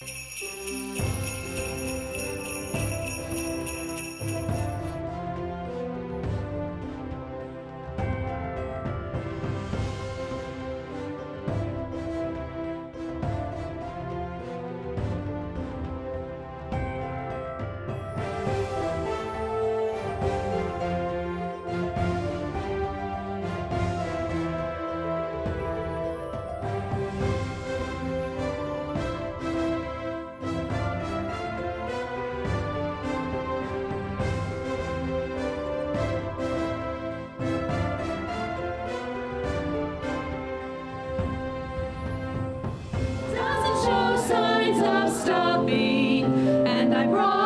Música I brought.